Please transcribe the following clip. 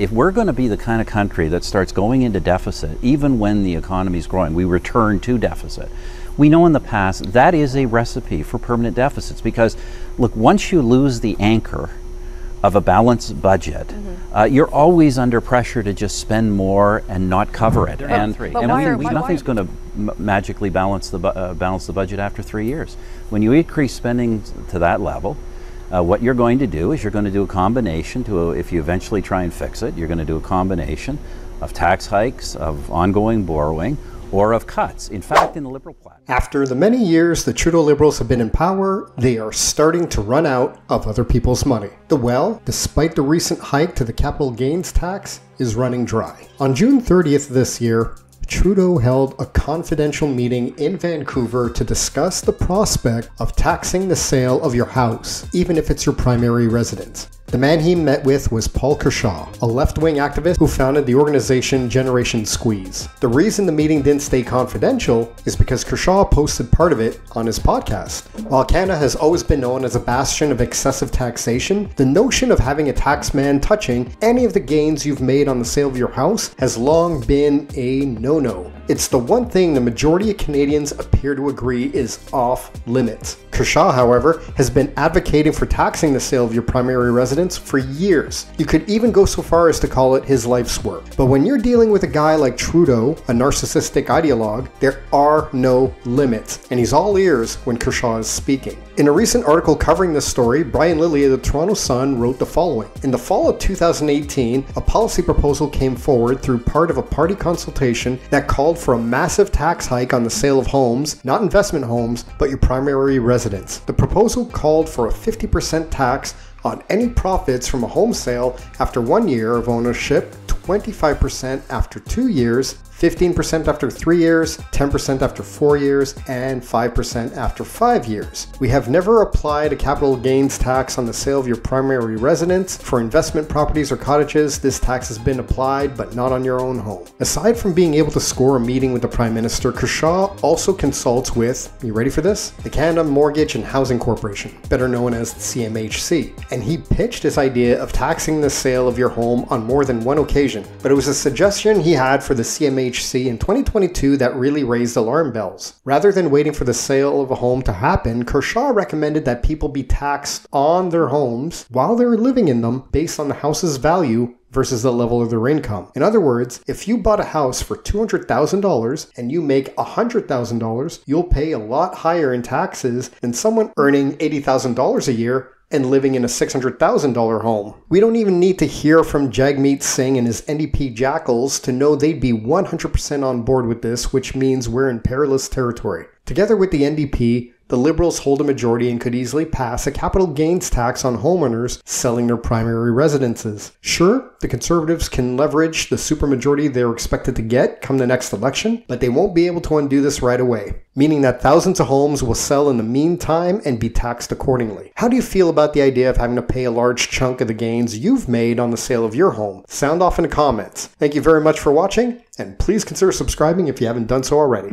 If we're going to be the kind of country that starts going into deficit, even when the economy is growing, we return to deficit. We know in the past that is a recipe for permanent deficits because, look, once you lose the anchor of a balanced budget, mm-hmm. uh, you're always under pressure to just spend more and not cover it. And, and we, we, nothing's going to m- magically balance the bu- uh, balance the budget after three years. When you increase spending to that level, uh, what you're going to do is you're going to do a combination to a, if you eventually try and fix it, you're going to do a combination of tax hikes, of ongoing borrowing, or of cuts. In fact, in the Liberal platform. After the many years the Trudeau Liberals have been in power, they are starting to run out of other people's money. The well, despite the recent hike to the capital gains tax, is running dry. On June 30th this year, Trudeau held a confidential meeting in Vancouver to discuss the prospect of taxing the sale of your house, even if it's your primary residence. The man he met with was Paul Kershaw, a left wing activist who founded the organization Generation Squeeze. The reason the meeting didn't stay confidential is because Kershaw posted part of it on his podcast. While Canada has always been known as a bastion of excessive taxation, the notion of having a tax man touching any of the gains you've made on the sale of your house has long been a no no. It's the one thing the majority of Canadians appear to agree is off limits. Kershaw, however, has been advocating for taxing the sale of your primary residence for years. You could even go so far as to call it his life's work. But when you're dealing with a guy like Trudeau, a narcissistic ideologue, there are no limits, and he's all ears when Kershaw is speaking. In a recent article covering this story, Brian Lilley of the Toronto Sun wrote the following In the fall of 2018, a policy proposal came forward through part of a party consultation that called for a massive tax hike on the sale of homes, not investment homes, but your primary residence. The proposal called for a 50% tax on any profits from a home sale after one year of ownership, 25% after two years, 15% after three years, 10% after four years, and 5% after five years. We have never applied a capital gains tax on the sale of your primary residence. For investment properties or cottages, this tax has been applied, but not on your own home. Aside from being able to score a meeting with the Prime Minister, Kershaw also consults with, you ready for this? The Canada Mortgage and Housing Corporation, better known as the CMHC. And he pitched his idea of taxing the sale of your home on more than one occasion, but it was a suggestion he had for the CMHC in 2022 that really raised alarm bells. Rather than waiting for the sale of a home to happen, Kershaw recommended that people be taxed on their homes while they're living in them based on the house's value versus the level of their income. In other words, if you bought a house for $200,000 and you make $100,000, you'll pay a lot higher in taxes than someone earning $80,000 a year and living in a $600,000 home. We don't even need to hear from Jagmeet Singh and his NDP jackals to know they'd be 100% on board with this, which means we're in perilous territory. Together with the NDP, the Liberals hold a majority and could easily pass a capital gains tax on homeowners selling their primary residences. Sure, the Conservatives can leverage the supermajority they're expected to get come the next election, but they won't be able to undo this right away, meaning that thousands of homes will sell in the meantime and be taxed accordingly. How do you feel about the idea of having to pay a large chunk of the gains you've made on the sale of your home? Sound off in the comments. Thank you very much for watching, and please consider subscribing if you haven't done so already.